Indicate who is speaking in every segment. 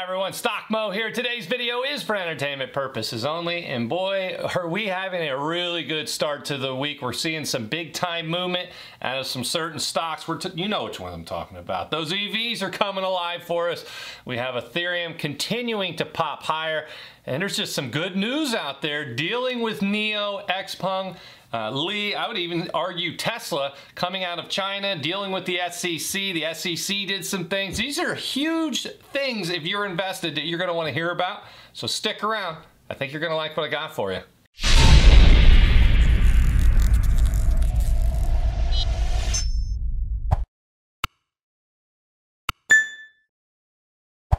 Speaker 1: Hi everyone, Stock Moe here. Today's video is for entertainment purposes only, and boy, are we having a really good start to the week. We're seeing some big time movement out of some certain stocks. We're you know which one I'm talking about. Those EVs are coming alive for us. We have Ethereum continuing to pop higher, and there's just some good news out there dealing with NIO, Xpeng, uh, Li, I would even argue Tesla coming out of China, dealing with the SEC. The SEC did some things. These are huge things if you're invested that you're going to want to hear about. So stick around. I think you're going to like what I got for you.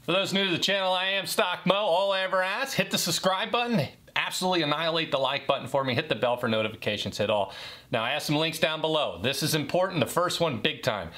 Speaker 1: For those new to the channel, I am Stock Moe. All I ever ask, hit the subscribe button, absolutely annihilate the like button for me. Hit the bell for notifications, hit all. Now, I have some links down below. This is important. The first one, big time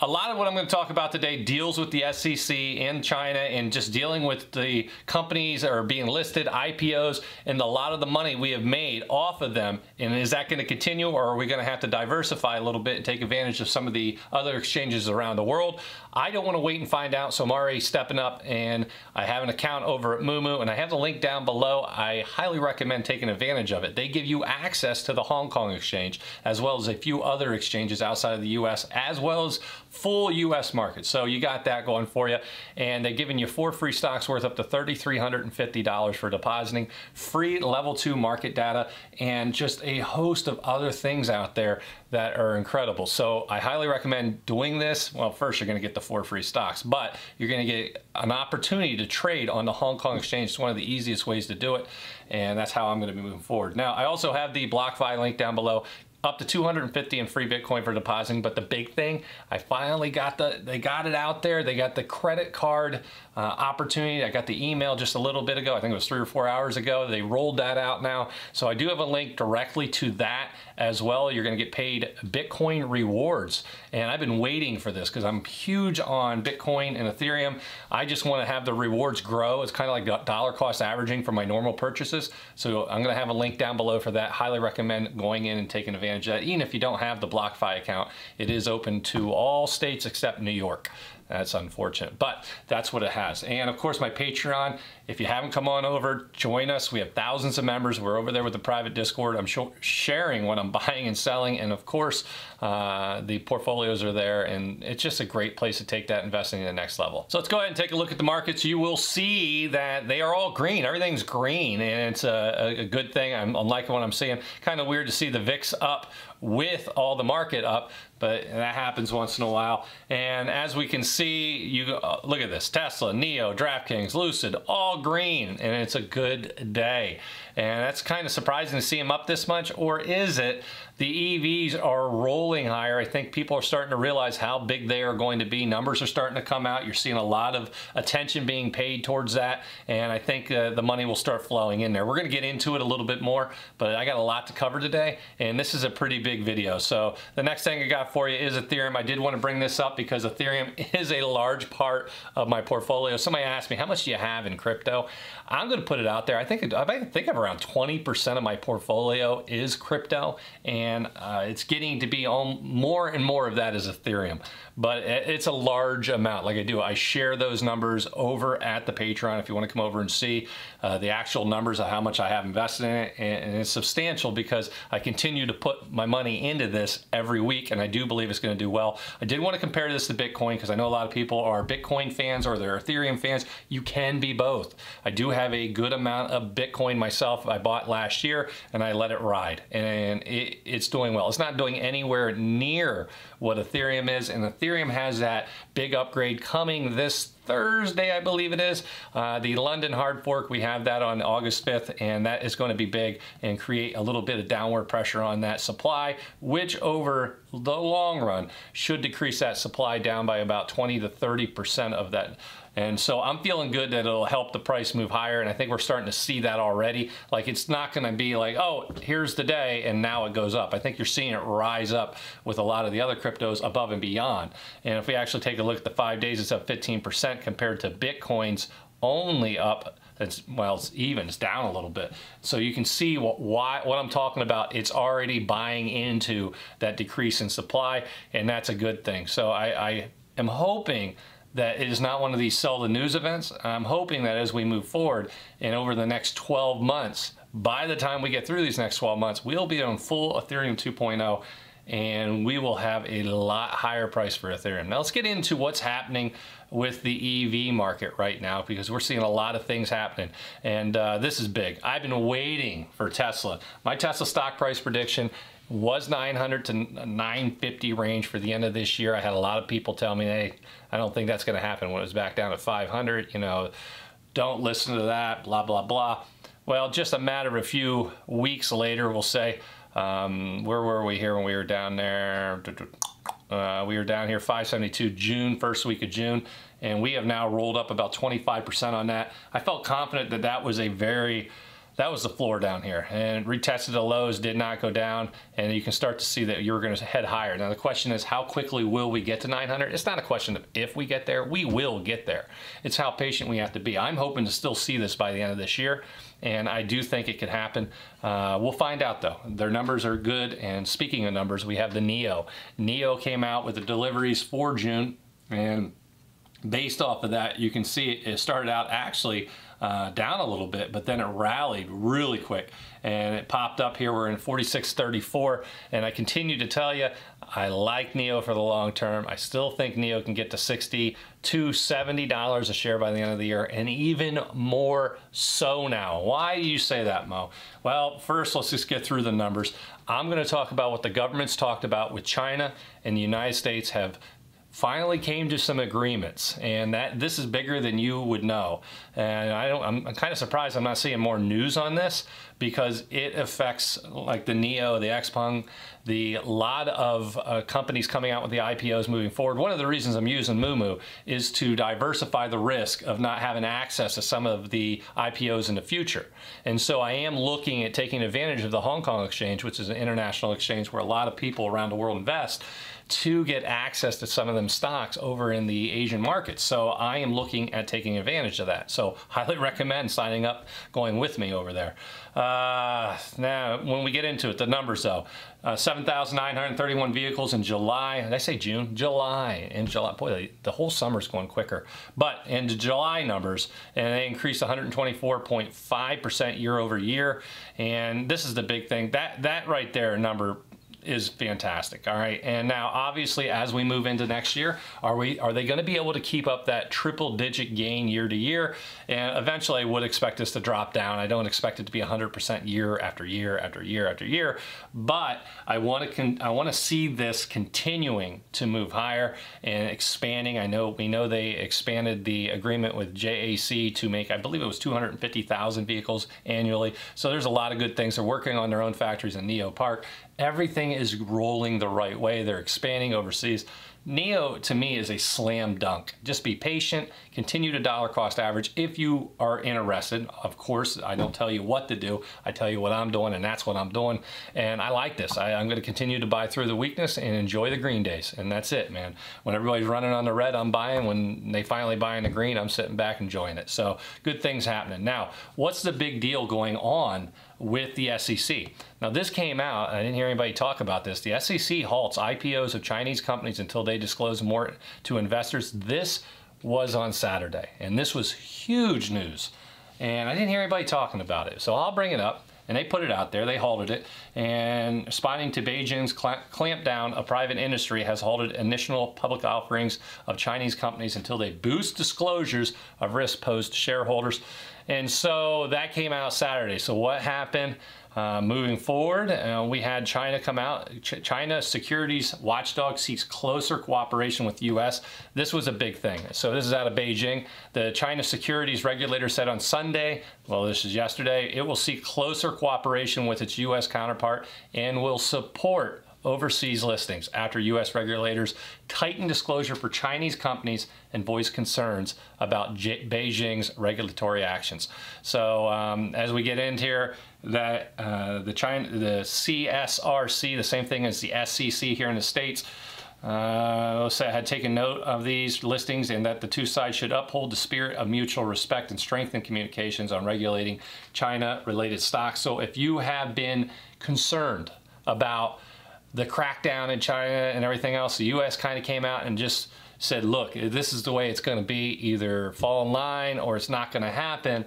Speaker 1: a lot of what I'm going to talk about today deals with the SEC in China and just dealing with the companies that are being listed, IPOs, and a lot of the money we have made off of them. And is that going to continue or are we going to have to diversify a little bit and take advantage of some of the other exchanges around the world? I don't want to wait and find out, so I'm already stepping up and I have an account over at Moomoo and I have the link down below. I highly recommend taking advantage of it. They give you access to the Hong Kong exchange as well as a few other exchanges outside of the US as well as full US market. So you got that going for you. And they're giving you four free stocks worth up to $3,350 for depositing, free level two market data, and just a host of other things out there that are incredible. So I highly recommend doing this. Well, first you're gonna get the four free stocks, but you're gonna get an opportunity to trade on the Hong Kong exchange. It's one of the easiest ways to do it. And that's how I'm gonna be moving forward. Now, I also have the BlockFi link down below up to 250 in free Bitcoin for depositing. But the big thing, I finally got the, they got it out there. They got the credit card uh, opportunity. I got the email just a little bit ago. I think it was three or four hours ago. They rolled that out now. So I do have a link directly to that as well. You're going to get paid Bitcoin rewards. And I've been waiting for this because I'm huge on Bitcoin and Ethereum. I just want to have the rewards grow. It's kind of like dollar cost averaging for my normal purchases. So I'm going to have a link down below for that. Highly recommend going in and taking advantage of that. Even if you don't have the BlockFi account, it is open to all states except New York. That's unfortunate, but that's what it has. And of course, my Patreon, if you haven't come on over, join us. We have thousands of members. We're over there with the private Discord. I'm sharing what I'm buying and selling. And of course, uh, the portfolios are there. And it's just a great place to take that investing to the next level. So let's go ahead and take a look at the markets. You will see that they are all green. Everything's green. And it's a, a good thing. I'm, I'm liking what I'm seeing. Kind of weird to see the VIX up with all the market up, but that happens once in a while. And as we can see, you uh, look at this, Tesla, NIO, DraftKings, Lucid, all green, and it's a good day. And that's kind of surprising to see them up this much, or is it the EVs are rolling higher? I think people are starting to realize how big they are going to be. Numbers are starting to come out. You're seeing a lot of attention being paid towards that, and I think uh, the money will start flowing in there. We're going to get into it a little bit more, but I got a lot to cover today, and this is a pretty big video. So the next thing I got for you is Ethereum. I did want to bring this up because Ethereum is a large part of my portfolio. Somebody asked me, how much do you have in crypto? I'm going to put it out there. I think I think I've around 20% of my portfolio is crypto, and uh, it's getting to be on more and more of that is Ethereum. But it's a large amount. Like I do, I share those numbers over at the Patreon if you want to come over and see uh, the actual numbers of how much I have invested in it. And it's substantial because I continue to put my money into this every week, and I do believe it's going to do well. I did want to compare this to Bitcoin because I know a lot of people are Bitcoin fans or they're Ethereum fans. You can be both. I do have a good amount of Bitcoin myself. I bought last year and I let it ride and it, it's doing well. It's not doing anywhere near what Ethereum is and Ethereum has that big upgrade coming this Thursday, I believe it is. Uh, the London hard fork, we have that on August 5th, and that is going to be big and create a little bit of downward pressure on that supply, which over the long run should decrease that supply down by about 20 to 30% of that and so I'm feeling good that it'll help the price move higher. And I think we're starting to see that already. Like it's not going to be like, oh, here's the day and now it goes up. I think you're seeing it rise up with a lot of the other cryptos above and beyond. And if we actually take a look at the five days, it's up 15% compared to Bitcoin's only up it's well it's even it's down a little bit so you can see what why what i'm talking about it's already buying into that decrease in supply and that's a good thing so i, I am hoping that it is not one of these sell the news events. I'm hoping that as we move forward and over the next 12 months, by the time we get through these next 12 months, we'll be on full Ethereum 2.0 and we will have a lot higher price for Ethereum. Now let's get into what's happening with the EV market right now because we're seeing a lot of things happening and uh, this is big. I've been waiting for Tesla. My Tesla stock price prediction was 900 to 950 range for the end of this year. I had a lot of people tell me, hey, I don't think that's going to happen when it was back down to 500. You know, don't listen to that, blah, blah, blah. Well, just a matter of a few weeks later, we'll say, um, where were we here when we were down there? Uh, we were down here 572 June, first week of June, and we have now rolled up about 25% on that. I felt confident that that was a very that was the floor down here. And retested the lows did not go down and you can start to see that you're going to head higher. Now the question is how quickly will we get to 900 it's not a question of if we get there we will get there. It's how patient we have to be. I'm hoping to still see this by the end of this year and i do think it could happen. Uh, we'll find out though. Their numbers are good and speaking of numbers we have the NIO. NIO came out with the deliveries for june and based off of that you can see it started out actually uh, down a little bit, but then it rallied really quick and it popped up here. We're in 46.34 and I continue to tell you, I like NIO for the long term. I still think NIO can get to 60 to $70 a share by the end of the year and even more so now. Why do you say that, Moe? Well, first, let's just get through the numbers. I'm going to talk about what the government's talked about with China and the United States have finally came to some agreements and that this is bigger than you would know. And I don't I'm, I'm kind of surprised I'm not seeing more news on this because it affects like the NIO the Xpeng the lot of uh, companies coming out with the IPOs moving forward. One of the reasons I'm using Moomoo is to diversify the risk of not having access to some of the IPOs in the future. And so I am looking at taking advantage of the Hong Kong exchange which is an international exchange where a lot of people around the world invest to get access to some of them stocks over in the Asian markets. So I am looking at taking advantage of that. So highly recommend signing up, going with me over there. Uh, now, when we get into it, the numbers though, uh, 7,931 vehicles in July. Did I say June? July. In July. Boy, the whole summer's going quicker. But in the July numbers, and they increased 124.5% year over year. And this is the big thing. That, that right there number is fantastic. All right. And now obviously as we move into next year, are we are they going to be able to keep up that triple digit gain year to year? And eventually I would expect this to drop down. I don't expect it to be 100% year after year after year after year, but I want to I want to see this continuing to move higher and expanding. I know we know they expanded the agreement with JAC to make I believe it was 250,000 vehicles annually. So there's a lot of good things. They're working on their own factories in NIO Park everything is rolling the right way. They're expanding overseas. NIO to me is a slam dunk. Just be patient, continue to dollar cost average if you are interested. Of course, I don't tell you what to do. I tell you what I'm doing and that's what I'm doing. And I like this. I, am going to continue to buy through the weakness and enjoy the green days. And that's it, man. When everybody's running on the red, I'm buying. When they finally buy in the green, I'm sitting back enjoying it. So good things happening. Now, what's the big deal going on with the SEC. Now this came out, I didn't hear anybody talk about this, the SEC halts IPOs of Chinese companies until they disclose more to investors. This was on Saturday, and this was huge news. And I didn't hear anybody talking about it, so I'll bring it up. And they put it out there, they halted it, and responding to Beijing's clamp down, a private industry has halted initial public offerings of Chinese companies until they boost disclosures of risk posed to shareholders. And so that came out Saturday. So what happened? Uh, moving forward, uh, we had China come out. Ch China Securities Watchdog seeks closer cooperation with U.S. This was a big thing. So this is out of Beijing. The China Securities Regulator said on Sunday, well, this is yesterday, it will seek closer cooperation with its U.S. counterpart and will support overseas listings after U.S. regulators tighten disclosure for Chinese companies and voice concerns about J Beijing's regulatory actions. So um, as we get into here, that uh, the China, the CSRC, the same thing as the SEC here in the states. Uh, had taken note of these listings and that the two sides should uphold the spirit of mutual respect and strengthen communications on regulating China-related stocks. So if you have been concerned about the crackdown in China and everything else, the U.S. kind of came out and just said, look, this is the way it's going to be. Either fall in line or it's not going to happen.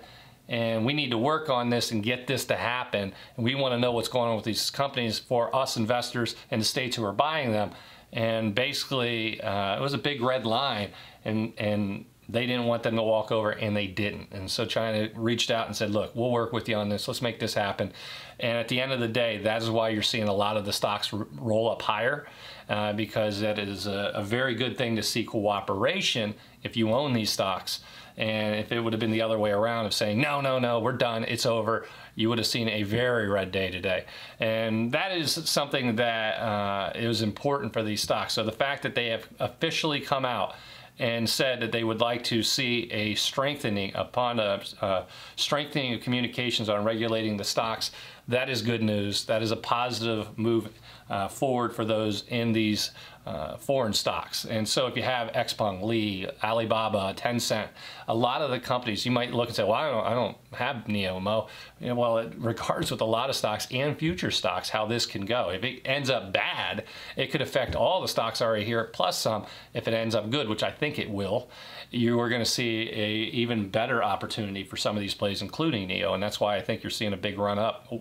Speaker 1: And we need to work on this and get this to happen. And we want to know what's going on with these companies for us investors and the states who are buying them. And basically, uh, it was a big red line. And, and they didn't want them to walk over and they didn't. And so china reached out and said look we'll work with you on this. Let's make this happen. And at the end of the day that is why you're seeing a lot of the stocks roll up higher uh, because that is a, a, very good thing to see cooperation if you own these stocks. And if it would have been the other way around of saying no no no we're done. It's over you would have seen a very red day today. And that is something that uh, is important for these stocks. So the fact that they have officially come out and said that they would like to see a strengthening upon a strengthening of communications on regulating the stocks. That is good news. That is a positive move uh, forward for those in these uh, foreign stocks. And so if you have Xpeng, Li, Alibaba, Tencent, a lot of the companies, you might look and say, well, I don't, I don't have NeoMo. Well, it regards with a lot of stocks and future stocks how this can go. If it ends up bad, it could affect all the stocks already here, plus some if it ends up good, which I think it will you are going to see a even better opportunity for some of these plays, including NIO, and that's why I think you're seeing a big run up.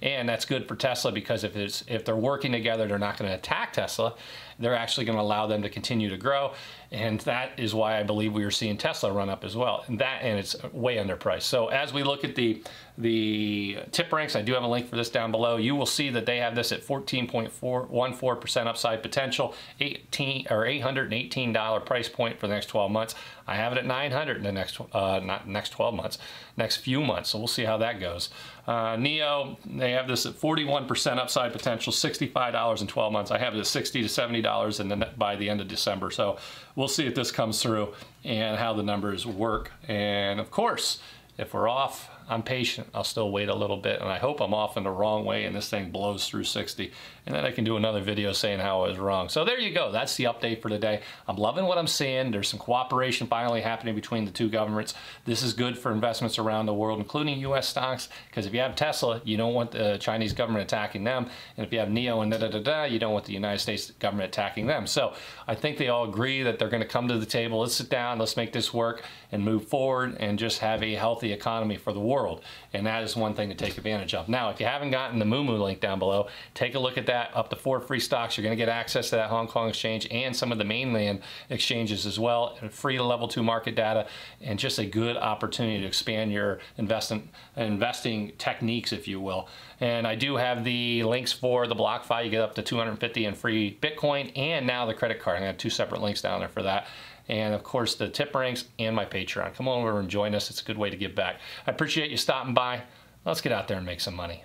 Speaker 1: And that's good for Tesla because if it's if they're working together, they're not going to attack Tesla. They're actually going to allow them to continue to grow, and that is why I believe we are seeing Tesla run up as well. And that and it's way underpriced. So as we look at the the TipRanks, I do have a link for this down below. You will see that they have this at 14.414% upside potential, 18 or $818 price point for the next 12 months. I have it at 900 in the next uh, not next 12 months, next few months. So we'll see how that goes. Uh, NIO, they have this at 41% upside potential, $65 in 12 months. I have it at 60 to $70 in the, by the end of December. So we'll see if this comes through and how the numbers work. And of course, if we're off, I'm patient. I'll still wait a little bit, and I hope I'm off in the wrong way and this thing blows through 60. And then I can do another video saying how I was wrong. So there you go. That's the update for today. I'm loving what I'm seeing. There's some cooperation finally happening between the two governments. This is good for investments around the world, including U.S. stocks, because if you have Tesla, you don't want the Chinese government attacking them. And if you have NIO and da da da da, you don't want the United States government attacking them. So I think they all agree that they're going to come to the table. Let's sit down. Let's make this work and move forward and just have a healthy economy for the world world. And that is one thing to take advantage of. Now, if you haven't gotten the Moomoo link down below, take a look at that. Up to four free stocks. You're going to get access to that Hong Kong exchange and some of the mainland exchanges as well. And Free level two market data and just a good opportunity to expand your investment, investing techniques, if you will. And I do have the links for the BlockFi. You get up to 250 in free Bitcoin and now the credit card. I have two separate links down there for that and of course the TipRanks and my Patreon. Come on over and join us. It's a good way to give back. I appreciate you stopping by. Let's get out there and make some money.